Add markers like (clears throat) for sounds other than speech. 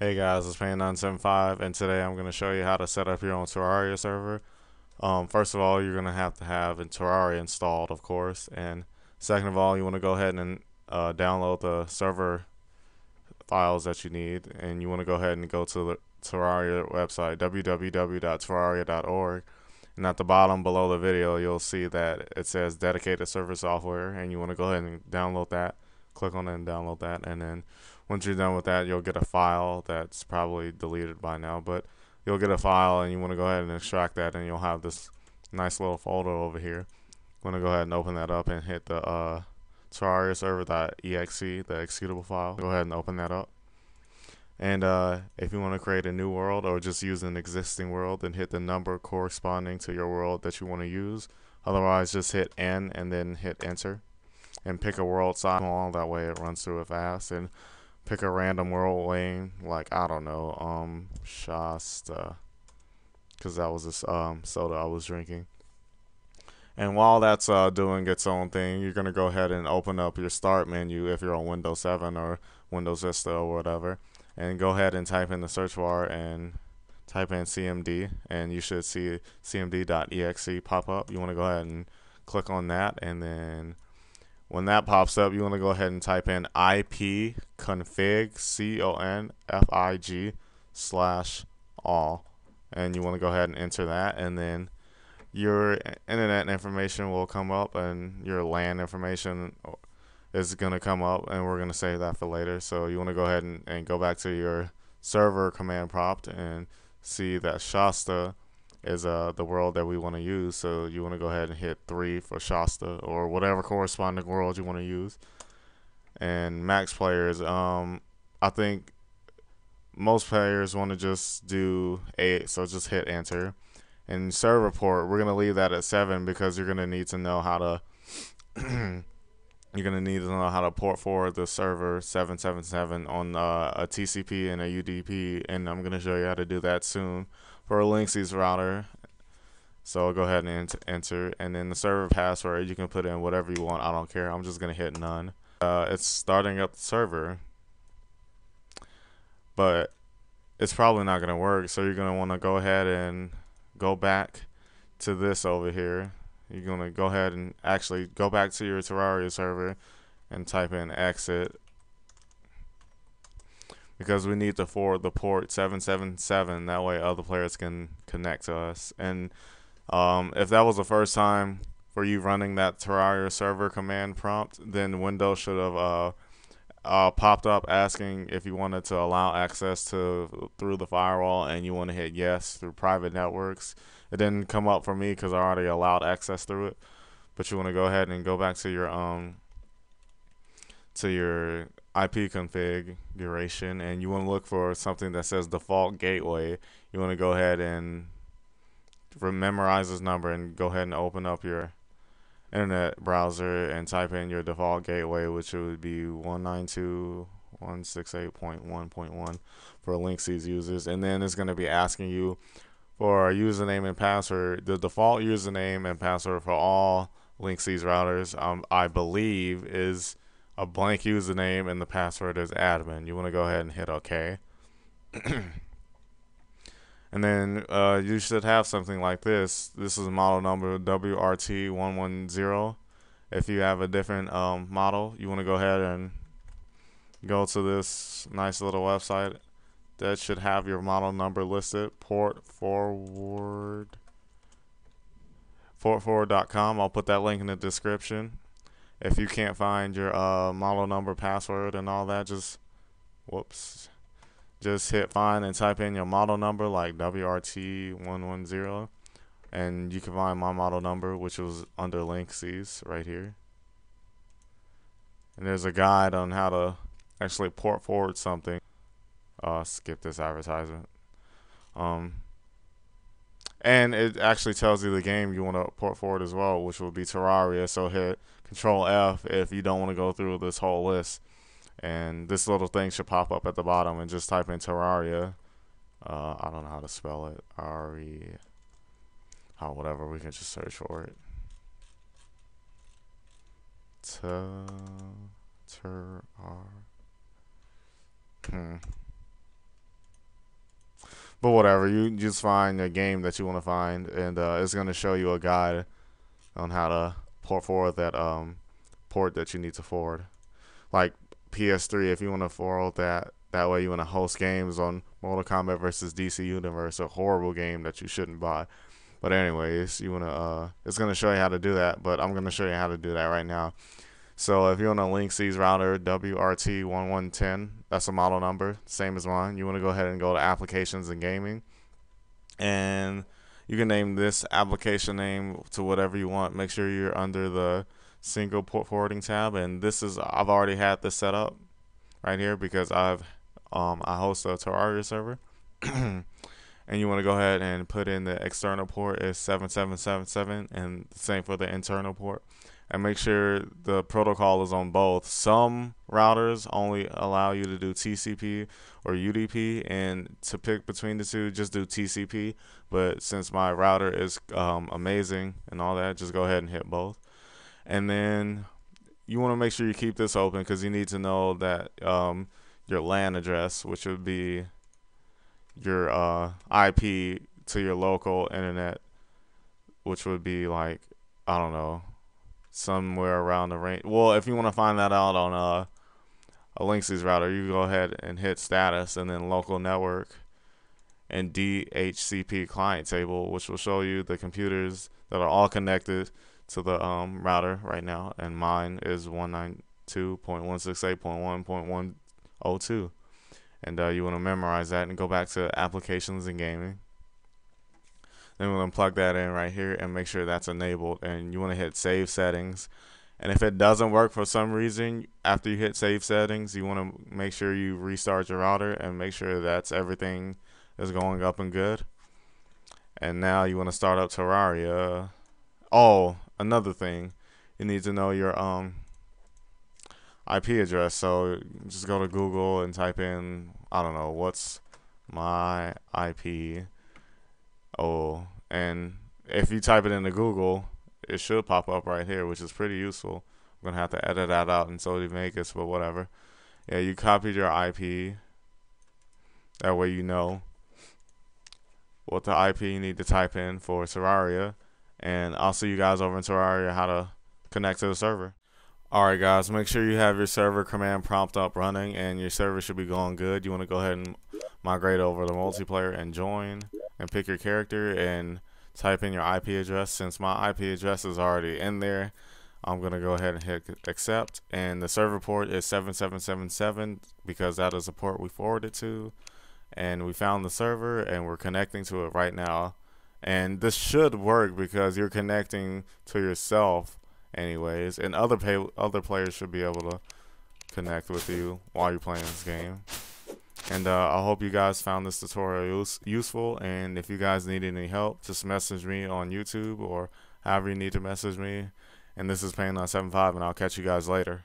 Hey guys, it's Pain975 and today I'm going to show you how to set up your own Terraria server. Um, first of all, you're going to have to have Terraria installed, of course, and second of all, you want to go ahead and uh, download the server files that you need, and you want to go ahead and go to the Terraria website, www.terraria.org, and at the bottom below the video, you'll see that it says dedicated server software, and you want to go ahead and download that. Click on it and download that, and then once you're done with that, you'll get a file that's probably deleted by now, but you'll get a file and you want to go ahead and extract that and you'll have this nice little folder over here. I'm going to go ahead and open that up and hit the uh, Terraria server.exe, the executable file. Go ahead and open that up. And uh, if you want to create a new world or just use an existing world, then hit the number corresponding to your world that you want to use. Otherwise, just hit N and then hit enter. And pick a world size small, that way it runs through it fast. And pick a random world lane, like I don't know, um, Shasta, because that was this um soda I was drinking. And while that's uh, doing its own thing, you're gonna go ahead and open up your start menu if you're on Windows 7 or Windows Vista or whatever, and go ahead and type in the search bar and type in CMD, and you should see cmd.exe pop up. You want to go ahead and click on that, and then when that pops up, you want to go ahead and type in ip config c o n f i g slash all, and you want to go ahead and enter that, and then your internet information will come up, and your LAN information is going to come up, and we're going to save that for later. So you want to go ahead and, and go back to your server command prompt and see that Shasta is uh, the world that we want to use. So you want to go ahead and hit 3 for Shasta or whatever corresponding world you want to use. And max players, um, I think most players want to just do 8, so just hit enter. And server port, we're going to leave that at 7 because you're going to need to know how to... (clears throat) you're going to need to know how to port forward the server 777 on uh, a TCP and a UDP, and I'm going to show you how to do that soon for a Linksys router. So I'll go ahead and enter, and then the server password, you can put in whatever you want. I don't care. I'm just going to hit none. Uh, it's starting up the server, but it's probably not going to work. So you're going to want to go ahead and go back to this over here. You're going to go ahead and actually go back to your Terraria server and type in exit because we need to forward the port 777 that way other players can connect to us. And um, if that was the first time for you running that Terraria server command prompt then Windows should have uh, uh, popped up asking if you wanted to allow access to through the firewall and you want to hit yes through private networks. It didn't come up for me because I already allowed access through it. But you want to go ahead and go back to your um to your IP configuration and you want to look for something that says default gateway, you want to go ahead and memorize this number and go ahead and open up your internet browser and type in your default gateway, which would be 192.168.1.1 for Linksys users. And then it's going to be asking you for a username and password. The default username and password for all Linksys routers, um, I believe, is a blank username and the password is admin. You want to go ahead and hit OK. (clears throat) and then uh, you should have something like this. This is model number WRT110. If you have a different um, model, you want to go ahead and go to this nice little website that should have your model number listed. Port forward. Portforward.com. I'll put that link in the description if you can't find your uh, model number, password, and all that, just whoops, just hit find and type in your model number like WRT110, and you can find my model number, which was under Linksys right here. And there's a guide on how to actually port forward something. Uh, skip this advertisement. Um, and it actually tells you the game you want to port forward as well, which will be Terraria. So hit Control F if you don't want to go through this whole list. And this little thing should pop up at the bottom and just type in Terraria. Uh, I don't know how to spell it. R E. Oh, whatever. We can just search for it. Ter. Ter. Hmm. But whatever. You just find a game that you want to find, and uh, it's gonna show you a guide on how to port forward that um port that you need to forward. Like PS3, if you want to forward that, that way you want to host games on Mortal Kombat versus DC Universe, a horrible game that you shouldn't buy. But anyways, you wanna uh, it's gonna show you how to do that. But I'm gonna show you how to do that right now. So if you want a Linksys router WRT1110, that's a model number, same as mine. You want to go ahead and go to Applications and Gaming, and you can name this application name to whatever you want. Make sure you're under the single port forwarding tab, and this is I've already had this set up right here because I've um, I host a Terraria server. (clears throat) and you want to go ahead and put in the external port is 7777 and the same for the internal port and make sure the protocol is on both. Some routers only allow you to do TCP or UDP, and to pick between the two, just do TCP. But since my router is um, amazing and all that, just go ahead and hit both. And then you want to make sure you keep this open because you need to know that um, your LAN address, which would be your uh, IP to your local internet, which would be like I don't know somewhere around the range. Well, if you want to find that out on uh, a Linksys router, you go ahead and hit status and then local network and DHCP client table, which will show you the computers that are all connected to the um, router right now. And mine is 192.168.1.102. And uh, you want to memorize that and go back to applications and gaming. Then to plug that in right here and make sure that's enabled. And you want to hit save settings. And if it doesn't work for some reason, after you hit save settings, you want to make sure you restart your router and make sure that's everything is going up and good. And now you want to start up Terraria. Oh, another thing, you need to know your um IP address. So just go to Google and type in I don't know what's my IP Oh, and if you type it into Google, it should pop up right here, which is pretty useful. I'm gonna have to edit that out in Vegas, but whatever. Yeah, you copied your IP. That way you know what the IP you need to type in for Terraria. And I'll see you guys over in Terraria how to connect to the server. Alright guys, make sure you have your server command prompt up running and your server should be going good. You want to go ahead and migrate over to multiplayer and join and pick your character and type in your IP address. Since my IP address is already in there, I'm going to go ahead and hit accept. And the server port is 7777 because that is the port we forwarded to. And we found the server and we're connecting to it right now. And this should work because you're connecting to yourself anyways. And other pay other players should be able to connect with you while you're playing this game. And uh, I hope you guys found this tutorial use useful. And if you guys need any help, just message me on YouTube or however you need to message me. And this is Pain975, and I'll catch you guys later.